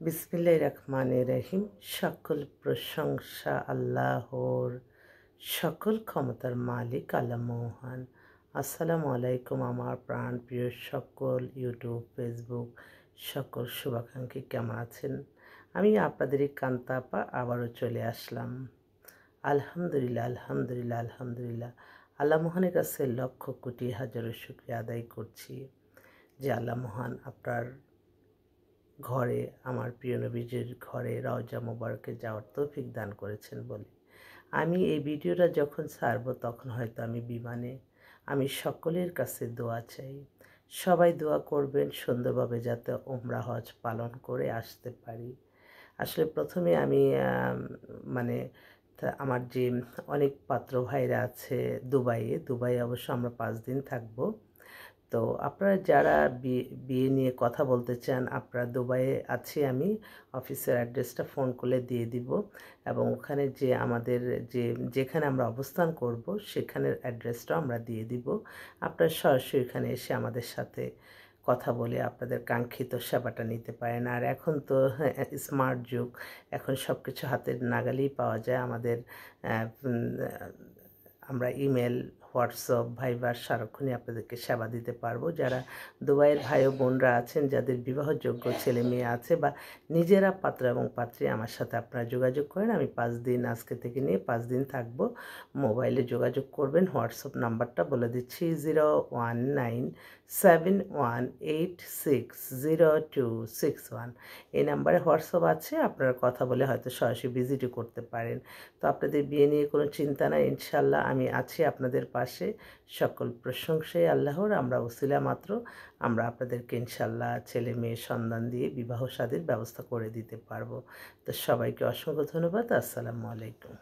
বিসমিল্লাহ রহমান রহিম। সকল প্রশংসা আল্লাহর, সকল ক্ষমতার মালিক আল্লাহ মোহান। আসসালামু আলাইকুম আমার প্রাণ প্রিয় সকল ইউটিউব, ফেসবুক, সকল শুভাকাঙ্ক্ষী, কেমন আছেন? আমি আপনাদেরই কান্তাপা আবারও চলে আসলাম। আলহামদুলিল্লাহ আলহামদুলিল্লাহ আলহামদুলিল্লাহ। আল্লাহ মোহানের কাছে লক্ষ কোটি হাজারো শুক্রিয়া আদায় করছি যে আল্লাহ মহান আপনার ঘরে আমার প্রিয় নবীজির ঘরে রওজা মোবারকে যাওয়ার তৌফিক দান করেছেন বলে। আমি এই ভিডিওটা যখন ছাড়ব তখন হয়তো আমি বিমানে, আমি সকলের কাছে দোয়া চাই। সবাই দোয়া করবেন সুন্দরভাবে যাতে ওমরা হজ পালন করে আসতে পারি। আসলে প্রথমে আমি মানে আমার যে অনেক পাত্র ভাইরা আছে দুবাইয়ে দুবাই অবশ্য আমরা পাঁচ দিন থাকব। তো আপনারা যারা বিয়ে নিয়ে কথা বলতে চান, আপনারা দুবাইয়ে আছি আমি। অফিসের অ্যাড্রেসটা ফোন করলে দিয়ে দিব এবং ওখানে যে আমাদের যে, যেখানে আমরা অবস্থান করব, সেখানের অ্যাড্রেসটাও আমরা দিয়ে দিব। আপনারা সরাসরি এখানে এসে আমাদের সাথে কথা বলে আপনাদের কাঙ্ক্ষিত সেবাটা নিতে পারেন। আর এখন তো স্মার্ট যুগ। এখন সব কিছু হাতের নাগালেই পাওয়া যায়। আমাদের আমরা ইমেল হোয়াটসঅ্যাপ, ভাইবার, সারাক্ষণই আপনাদেরকে সেবা দিতে পারব। যারা দুবাইয়ের ভাই ও বোনরা আছেন, যাদের বিবাহযোগ্য ছেলে মেয়ে আছে বা নিজেরা পাত্র এবং পাত্রী, আমার সাথে আপনারা যোগাযোগ করেন। আমি পাঁচ দিন আজকে থেকে নিয়ে পাঁচ দিন থাকব। মোবাইলে যোগাযোগ করবেন। হোয়াটসঅ্যাপ নাম্বারটা বলে দিচ্ছি, zero one nine seven one eight six zero two six one. এই নাম্বারে হোয়াটসঅ্যাপ আছে, আপনারা কথা বলে হয়তো সরাসরি ভিজিটও করতে পারেন। তো আপনাদের বিয়ে নিয়ে কোনো চিন্তা নাই। ইনশাল্লাহ আমি আছি আপনাদের পাশে। সকল প্রশংসায় আল্লাহর, আমরা ওসিলা মাত্র, আমরা আপনাদেরকে ইনশাল্লাহ ছেলে মেয়ে সন্ধান দিয়ে বিবাহ সাদীর ব্যবস্থা করে দিতে পারব। তো সবাইকে অসংখ্য ধন্যবাদ, আসসালামু আলাইকুম।